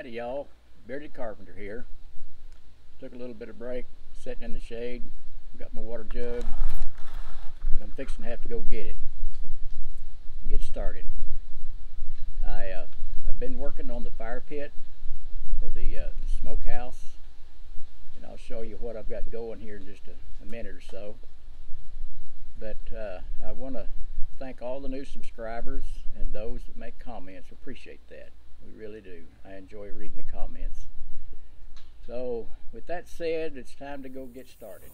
Howdy y'all, Bearded Carpenter here. Took a little bit of break, sitting in the shade, got my water jug, but I'm fixing to have to go get it, get started. I, uh, I've been working on the fire pit for the, uh, smokehouse, and I'll show you what I've got going here in just a, a minute or so. But uh, I want to thank all the new subscribers and those that make comments. Appreciate that. We really do. I enjoy reading the comments. So, with that said, it's time to go get started.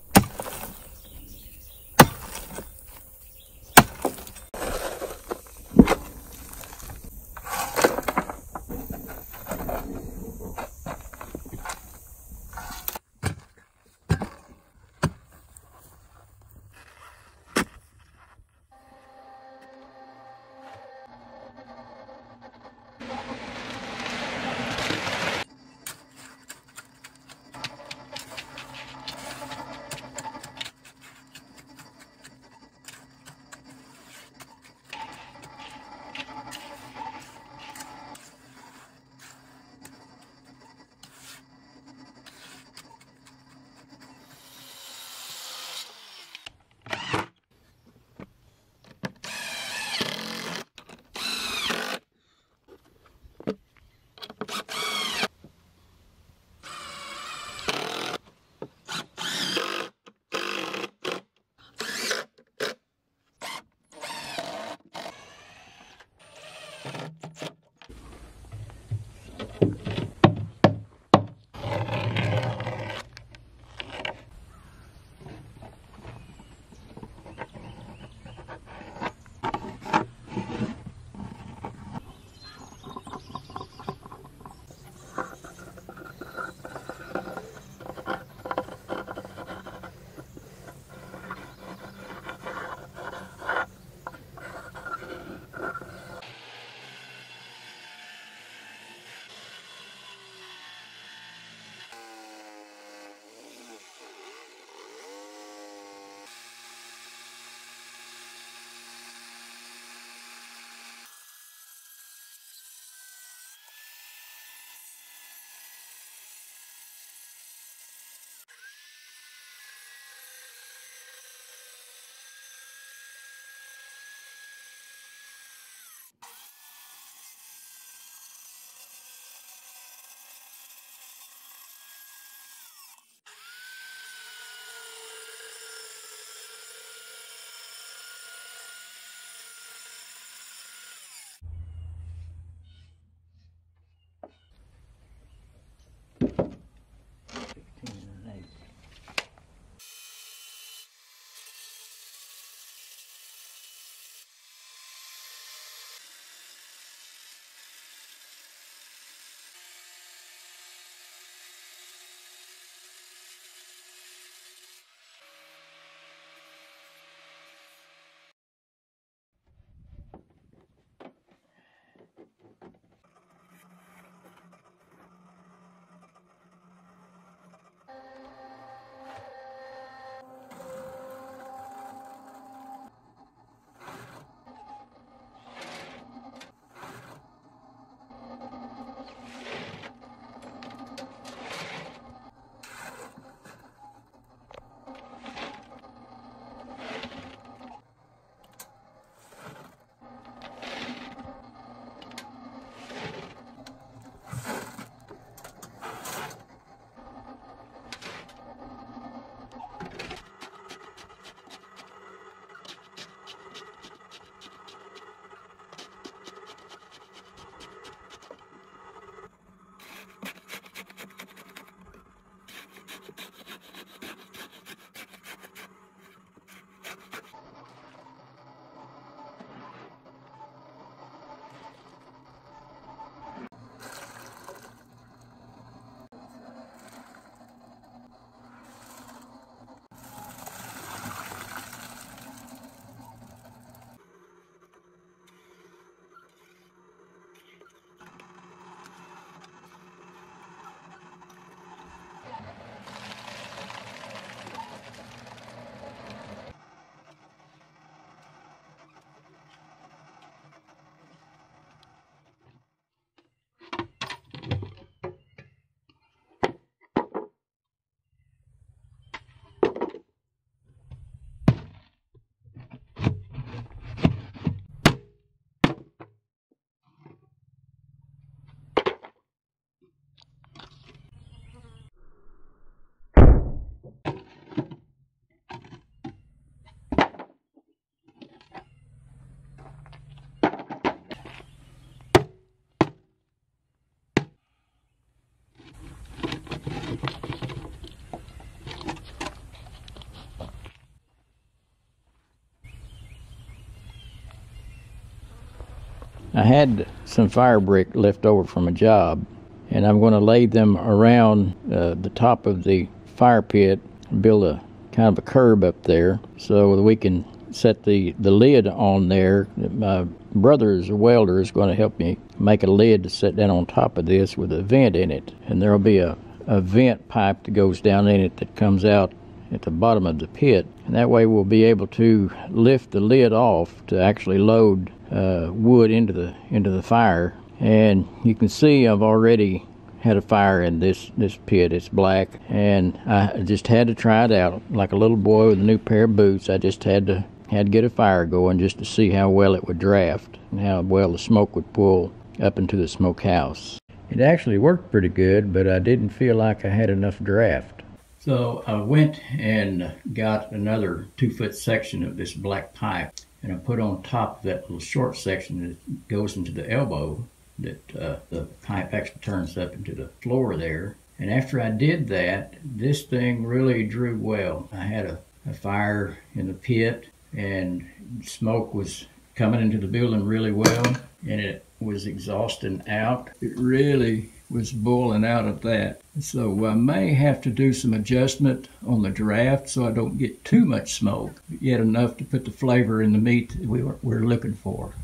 I had some fire brick left over from a job, and I'm going to lay them around uh, the top of the fire pit, build a kind of a curb up there so that we can set the, the lid on there. My brother is a welder is going to help me make a lid to set down on top of this with a vent in it. And there'll be a, a vent pipe that goes down in it that comes out at the bottom of the pit. And that way we'll be able to lift the lid off to actually load uh, wood into the into the fire. And you can see I've already had a fire in this this pit. It's black, and I just had to try it out like a little boy with a new pair of boots. I just had to had to get a fire going just to see how well it would draft and how well the smoke would pull up into the smokehouse. It actually worked pretty good, but I didn't feel like I had enough draft. So I went and got another two foot section of this black pipe and I put on top of that little short section that goes into the elbow that uh, the pipe actually turns up into the floor there. And after I did that, this thing really drew well. I had a, a fire in the pit and smoke was coming into the building really well and it was exhausting out. It really was boiling out of that. So I may have to do some adjustment on the draft so I don't get too much smoke, yet enough to put the flavor in the meat that we were, we're looking for.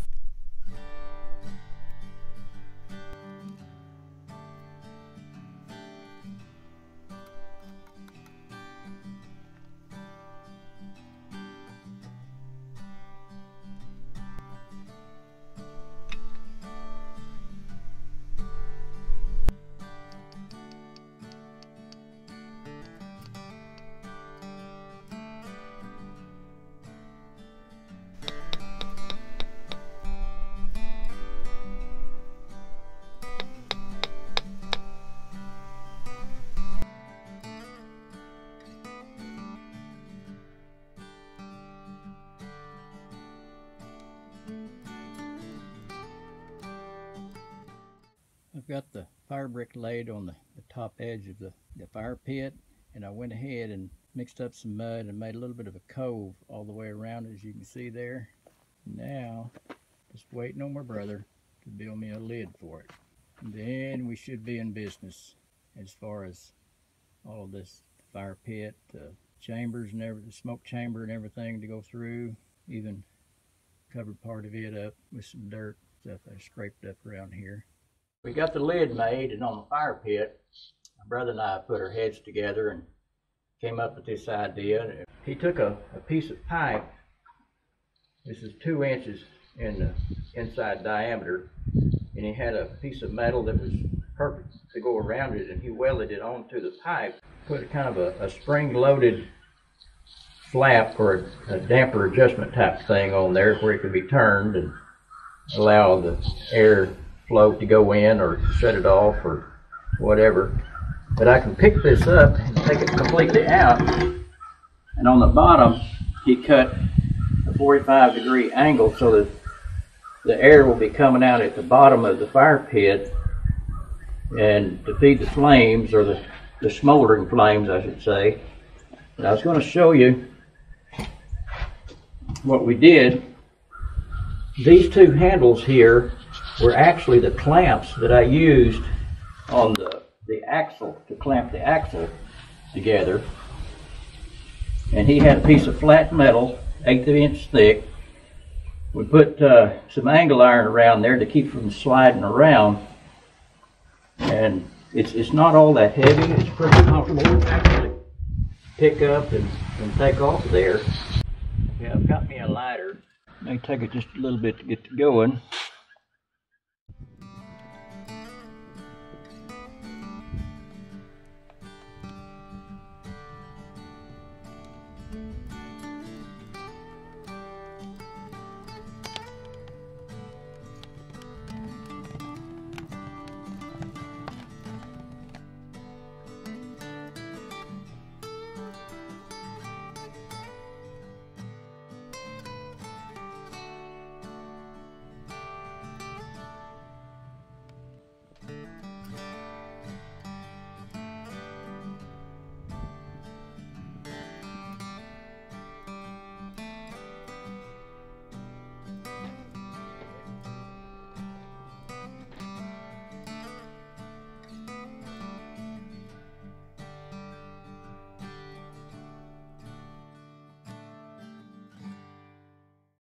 Got the fire brick laid on the, the top edge of the, the fire pit and I went ahead and mixed up some mud and made a little bit of a cove all the way around as you can see there. Now, just waiting on my brother to build me a lid for it. And then we should be in business as far as all of this fire pit, uh, chambers and every, the smoke chamber and everything to go through. Even covered part of it up with some dirt stuff I scraped up around here. We got the lid made and on the fire pit, my brother and I put our heads together and came up with this idea. He took a, a piece of pipe, this is two inches in the inside diameter, and he had a piece of metal that was perfect to go around it, and he welded it onto the pipe, put a kind of a, a spring-loaded flap or a, a damper adjustment type thing on there where it could be turned and allow the air float to go in or shut it off or whatever. But I can pick this up and take it completely out. And on the bottom, he cut a 45 degree angle so that the air will be coming out at the bottom of the fire pit and to feed the flames or the, the smoldering flames, I should say. And I was going to show you what we did. These two handles here were actually the clamps that I used on the, the axle to clamp the axle together. And he had a piece of flat metal, eighth of an inch thick. We put uh, some angle iron around there to keep from sliding around. And it's, it's not all that heavy. It's pretty comfortable to actually pick up and, and take off there. Yeah, I've got me a lighter. May take it just a little bit to get going.